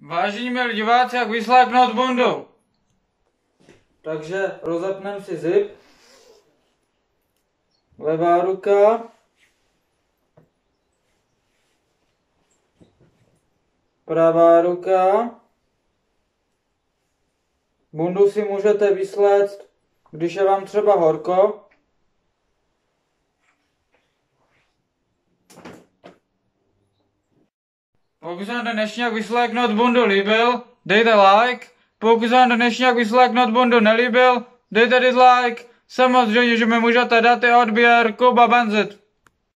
Vážení milí diváci, jak vysláknout bundu. Takže rozepneme si zip. Levá ruka. Pravá ruka. Bundu si můžete vysléct, když je vám třeba horko. Pokud se vám dnešní vysléknout bundu líbil, dejte like. Pokud se vám dnešní vysléknout bundu nelíbil, dejte dislike. Samozřejmě, že mi můžete dát i odběr Kuba Benzit.